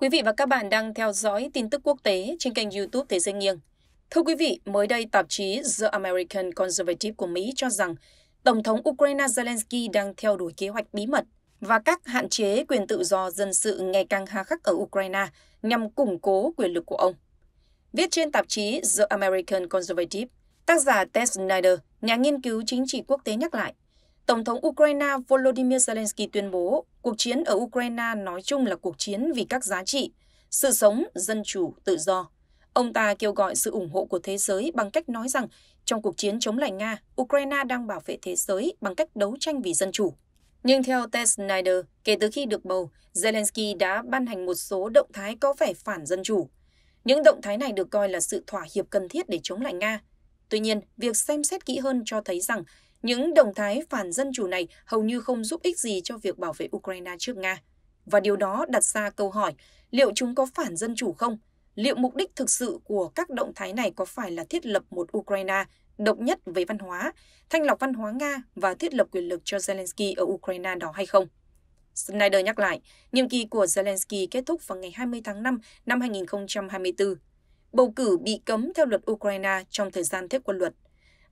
Quý vị và các bạn đang theo dõi tin tức quốc tế trên kênh YouTube Thế giới nghiêng. Thưa quý vị, mới đây tạp chí The American Conservative của Mỹ cho rằng Tổng thống Ukraine Zelensky đang theo đuổi kế hoạch bí mật và các hạn chế quyền tự do dân sự ngày càng hà khắc ở Ukraine nhằm củng cố quyền lực của ông. Viết trên tạp chí The American Conservative, tác giả Ted Snyder, nhà nghiên cứu chính trị quốc tế nhắc lại, Tổng thống Ukraine Volodymyr Zelensky tuyên bố cuộc chiến ở Ukraine nói chung là cuộc chiến vì các giá trị, sự sống, dân chủ, tự do. Ông ta kêu gọi sự ủng hộ của thế giới bằng cách nói rằng trong cuộc chiến chống lại Nga, Ukraine đang bảo vệ thế giới bằng cách đấu tranh vì dân chủ. Nhưng theo Ted Snyder, kể từ khi được bầu, Zelensky đã ban hành một số động thái có vẻ phản dân chủ. Những động thái này được coi là sự thỏa hiệp cần thiết để chống lại Nga. Tuy nhiên, việc xem xét kỹ hơn cho thấy rằng những động thái phản dân chủ này hầu như không giúp ích gì cho việc bảo vệ Ukraine trước Nga. Và điều đó đặt ra câu hỏi liệu chúng có phản dân chủ không? Liệu mục đích thực sự của các động thái này có phải là thiết lập một Ukraine độc nhất về văn hóa, thanh lọc văn hóa Nga và thiết lập quyền lực cho Zelensky ở Ukraine đó hay không? Snyder nhắc lại, nhiệm kỳ của Zelensky kết thúc vào ngày 20 tháng 5 năm 2024. Bầu cử bị cấm theo luật Ukraine trong thời gian thiết quân luật.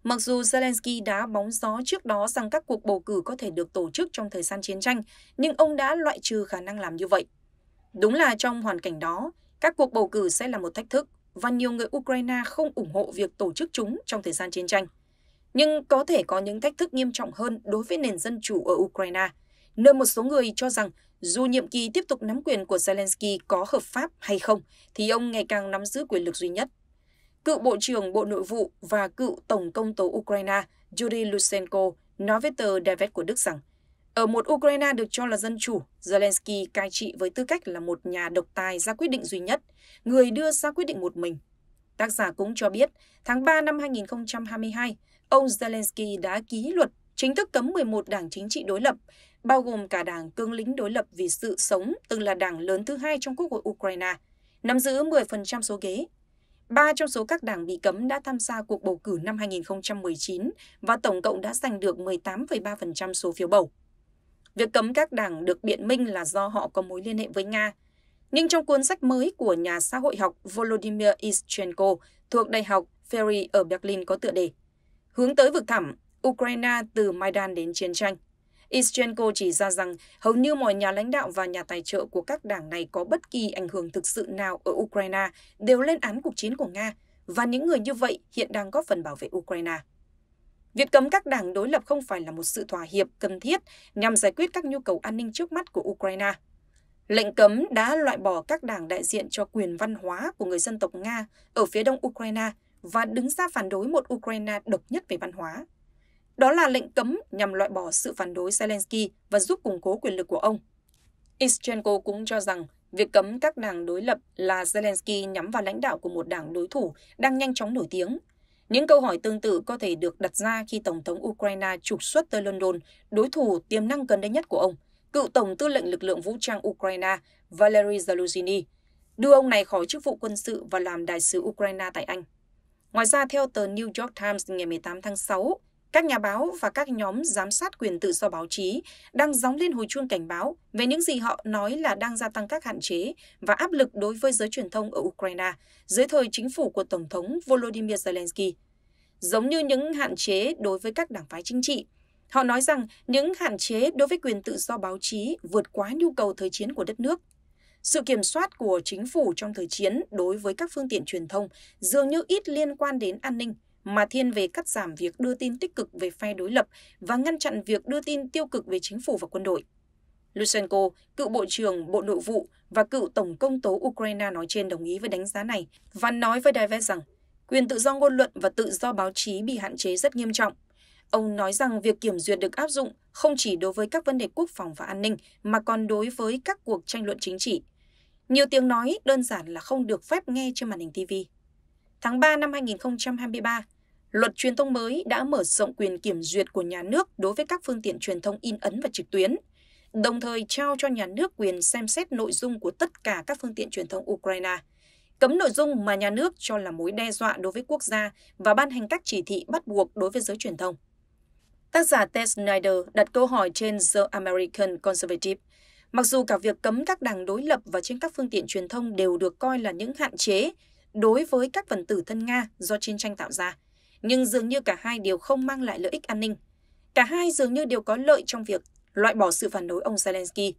Mặc dù Zelensky đã bóng gió trước đó rằng các cuộc bầu cử có thể được tổ chức trong thời gian chiến tranh, nhưng ông đã loại trừ khả năng làm như vậy. Đúng là trong hoàn cảnh đó, các cuộc bầu cử sẽ là một thách thức và nhiều người Ukraine không ủng hộ việc tổ chức chúng trong thời gian chiến tranh. Nhưng có thể có những thách thức nghiêm trọng hơn đối với nền dân chủ ở Ukraine, nơi một số người cho rằng dù nhiệm kỳ tiếp tục nắm quyền của Zelensky có hợp pháp hay không, thì ông ngày càng nắm giữ quyền lực duy nhất Cựu Bộ trưởng Bộ Nội vụ và cựu Tổng công tố Ukraine Yuri Lutsenko nói với tờ Der Welt của Đức rằng ở một Ukraine được cho là dân chủ, Zelensky cai trị với tư cách là một nhà độc tài ra quyết định duy nhất, người đưa ra quyết định một mình. Tác giả cũng cho biết, tháng 3 năm 2022, ông Zelensky đã ký luật chính thức cấm 11 đảng chính trị đối lập, bao gồm cả đảng cương lĩnh đối lập vì sự sống, từng là đảng lớn thứ hai trong quốc hội Ukraine, nắm giữ 10% số ghế, Ba trong số các đảng bị cấm đã tham gia cuộc bầu cử năm 2019 và tổng cộng đã giành được 18,3% số phiếu bầu. Việc cấm các đảng được biện minh là do họ có mối liên hệ với Nga. Nhưng trong cuốn sách mới của nhà xã hội học Volodymyr Ischenko thuộc Đại học Ferry ở Berlin có tựa đề Hướng tới vực thẳm, Ukraine từ Maidan đến chiến tranh. Ischenko chỉ ra rằng hầu như mọi nhà lãnh đạo và nhà tài trợ của các đảng này có bất kỳ ảnh hưởng thực sự nào ở Ukraine đều lên án cuộc chiến của Nga, và những người như vậy hiện đang góp phần bảo vệ Ukraine. Việc cấm các đảng đối lập không phải là một sự thỏa hiệp cần thiết nhằm giải quyết các nhu cầu an ninh trước mắt của Ukraine. Lệnh cấm đã loại bỏ các đảng đại diện cho quyền văn hóa của người dân tộc Nga ở phía đông Ukraine và đứng ra phản đối một Ukraine độc nhất về văn hóa. Đó là lệnh cấm nhằm loại bỏ sự phản đối Zelensky và giúp củng cố quyền lực của ông. Ischenko cũng cho rằng việc cấm các đảng đối lập là Zelensky nhắm vào lãnh đạo của một đảng đối thủ đang nhanh chóng nổi tiếng. Những câu hỏi tương tự có thể được đặt ra khi Tổng thống Ukraine trục xuất tới London, đối thủ tiềm năng gần đây nhất của ông, cựu Tổng tư lệnh lực lượng vũ trang Ukraine Valery Zaluzhny, đưa ông này khỏi chức vụ quân sự và làm đại sứ Ukraine tại Anh. Ngoài ra, theo tờ New York Times ngày 18 tháng 6, các nhà báo và các nhóm giám sát quyền tự do báo chí đang gióng lên hồi chuông cảnh báo về những gì họ nói là đang gia tăng các hạn chế và áp lực đối với giới truyền thông ở Ukraine dưới thời chính phủ của Tổng thống Volodymyr Zelensky. Giống như những hạn chế đối với các đảng phái chính trị, họ nói rằng những hạn chế đối với quyền tự do báo chí vượt quá nhu cầu thời chiến của đất nước. Sự kiểm soát của chính phủ trong thời chiến đối với các phương tiện truyền thông dường như ít liên quan đến an ninh mà thiên về cắt giảm việc đưa tin tích cực về phe đối lập và ngăn chặn việc đưa tin tiêu cực về chính phủ và quân đội. Lysenko, cựu Bộ trưởng Bộ Nội vụ và cựu Tổng công tố Ukraine nói trên đồng ý với đánh giá này và nói với David rằng quyền tự do ngôn luận và tự do báo chí bị hạn chế rất nghiêm trọng. Ông nói rằng việc kiểm duyệt được áp dụng không chỉ đối với các vấn đề quốc phòng và an ninh mà còn đối với các cuộc tranh luận chính trị. Nhiều tiếng nói đơn giản là không được phép nghe trên màn hình TV. Tháng 3 năm 2023, Luật truyền thông mới đã mở rộng quyền kiểm duyệt của nhà nước đối với các phương tiện truyền thông in ấn và trực tuyến, đồng thời trao cho nhà nước quyền xem xét nội dung của tất cả các phương tiện truyền thông Ukraine, cấm nội dung mà nhà nước cho là mối đe dọa đối với quốc gia và ban hành các chỉ thị bắt buộc đối với giới truyền thông. Tác giả Ted Snyder đặt câu hỏi trên The American Conservative Mặc dù cả việc cấm các đảng đối lập và trên các phương tiện truyền thông đều được coi là những hạn chế đối với các phần tử thân Nga do chiến tranh tạo ra, nhưng dường như cả hai đều không mang lại lợi ích an ninh. Cả hai dường như đều có lợi trong việc loại bỏ sự phản đối ông Zelensky.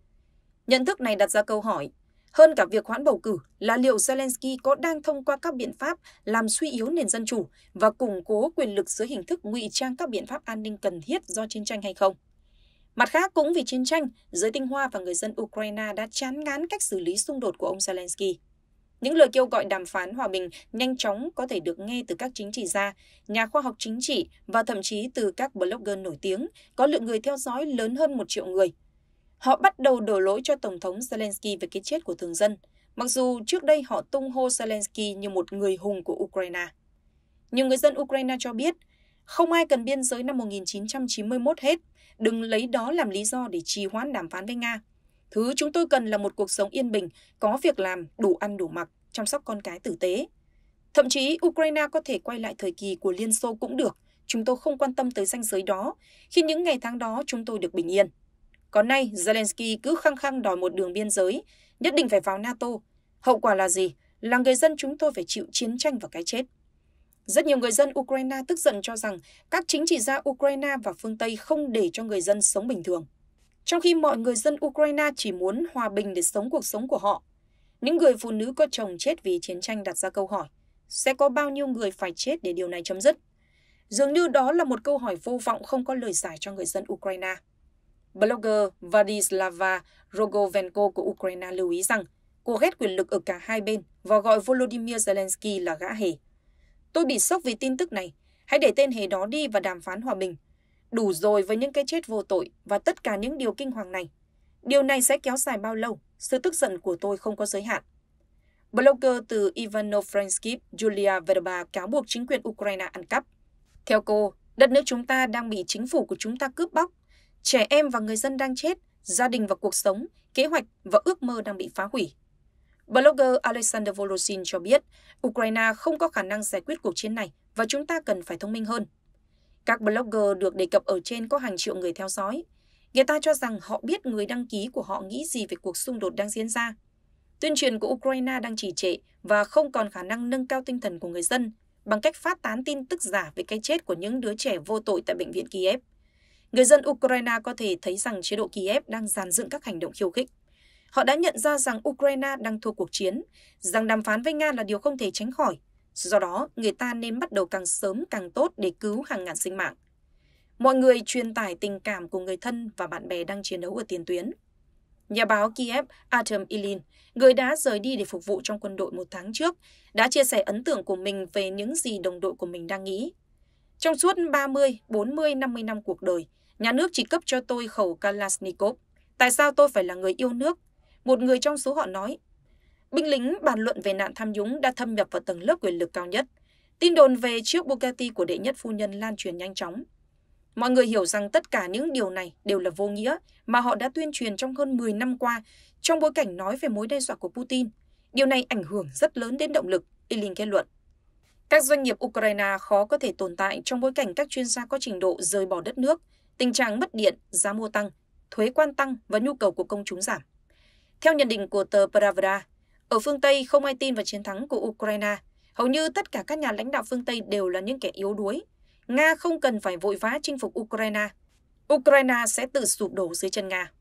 Nhận thức này đặt ra câu hỏi, hơn cả việc hoãn bầu cử là liệu Zelensky có đang thông qua các biện pháp làm suy yếu nền dân chủ và củng cố quyền lực dưới hình thức ngụy trang các biện pháp an ninh cần thiết do chiến tranh hay không. Mặt khác, cũng vì chiến tranh, giới tinh hoa và người dân Ukraine đã chán ngán cách xử lý xung đột của ông Zelensky. Những lời kêu gọi đàm phán hòa bình nhanh chóng có thể được nghe từ các chính trị gia, nhà khoa học chính trị và thậm chí từ các blogger nổi tiếng có lượng người theo dõi lớn hơn một triệu người. Họ bắt đầu đổ lỗi cho Tổng thống Zelensky về cái chết của thường dân, mặc dù trước đây họ tung hô Zelensky như một người hùng của Ukraine. Nhiều người dân Ukraine cho biết, không ai cần biên giới năm 1991 hết, đừng lấy đó làm lý do để trì hoãn đàm phán với Nga. Thứ chúng tôi cần là một cuộc sống yên bình, có việc làm, đủ ăn đủ mặc, chăm sóc con cái tử tế. Thậm chí Ukraine có thể quay lại thời kỳ của Liên Xô cũng được, chúng tôi không quan tâm tới danh giới đó, khi những ngày tháng đó chúng tôi được bình yên. Còn nay, Zelensky cứ khăng khăng đòi một đường biên giới, nhất định phải vào NATO. Hậu quả là gì? Là người dân chúng tôi phải chịu chiến tranh và cái chết. Rất nhiều người dân Ukraine tức giận cho rằng các chính trị gia Ukraine và phương Tây không để cho người dân sống bình thường. Trong khi mọi người dân Ukraine chỉ muốn hòa bình để sống cuộc sống của họ, những người phụ nữ có chồng chết vì chiến tranh đặt ra câu hỏi, sẽ có bao nhiêu người phải chết để điều này chấm dứt? Dường như đó là một câu hỏi vô vọng không có lời giải cho người dân Ukraine. Blogger Vladislava Rogovenko của Ukraine lưu ý rằng cô ghét quyền lực ở cả hai bên và gọi Volodymyr Zelensky là gã hề. Tôi bị sốc vì tin tức này. Hãy để tên hề đó đi và đàm phán hòa bình. Đủ rồi với những cái chết vô tội và tất cả những điều kinh hoàng này. Điều này sẽ kéo dài bao lâu? Sự tức giận của tôi không có giới hạn. Blogger từ ivano Franskip, Julia Verba cáo buộc chính quyền Ukraine ăn cắp. Theo cô, đất nước chúng ta đang bị chính phủ của chúng ta cướp bóc. Trẻ em và người dân đang chết, gia đình và cuộc sống, kế hoạch và ước mơ đang bị phá hủy. Blogger Alexander Volosin cho biết, Ukraine không có khả năng giải quyết cuộc chiến này và chúng ta cần phải thông minh hơn. Các blogger được đề cập ở trên có hàng triệu người theo dõi. Người ta cho rằng họ biết người đăng ký của họ nghĩ gì về cuộc xung đột đang diễn ra. Tuyên truyền của Ukraine đang trì trệ và không còn khả năng nâng cao tinh thần của người dân bằng cách phát tán tin tức giả về cái chết của những đứa trẻ vô tội tại bệnh viện Kiev. Người dân Ukraine có thể thấy rằng chế độ Kiev đang dàn dựng các hành động khiêu khích. Họ đã nhận ra rằng Ukraine đang thua cuộc chiến, rằng đàm phán với Nga là điều không thể tránh khỏi. Do đó, người ta nên bắt đầu càng sớm càng tốt để cứu hàng ngàn sinh mạng. Mọi người truyền tải tình cảm của người thân và bạn bè đang chiến đấu ở tiền tuyến. Nhà báo Kiev Artem Ilin, người đã rời đi để phục vụ trong quân đội một tháng trước, đã chia sẻ ấn tượng của mình về những gì đồng đội của mình đang nghĩ. Trong suốt 30, 40, 50 năm cuộc đời, nhà nước chỉ cấp cho tôi khẩu Kalashnikov. Tại sao tôi phải là người yêu nước, một người trong số họ nói. Binh lính bàn luận về nạn tham nhũng đã thâm nhập vào tầng lớp quyền lực cao nhất. Tin đồn về chiếc Bugatti của đệ nhất phu nhân lan truyền nhanh chóng. Mọi người hiểu rằng tất cả những điều này đều là vô nghĩa mà họ đã tuyên truyền trong hơn 10 năm qua trong bối cảnh nói về mối đe dọa của Putin. Điều này ảnh hưởng rất lớn đến động lực, Ilin kết luận. Các doanh nghiệp Ukraine khó có thể tồn tại trong bối cảnh các chuyên gia có trình độ rời bỏ đất nước, tình trạng mất điện, giá mua tăng, thuế quan tăng và nhu cầu của công chúng giảm. Theo nhận định của tờ Pravda, ở phương Tây không ai tin vào chiến thắng của Ukraine. Hầu như tất cả các nhà lãnh đạo phương Tây đều là những kẻ yếu đuối. Nga không cần phải vội vã chinh phục Ukraine. Ukraine sẽ tự sụp đổ dưới chân Nga.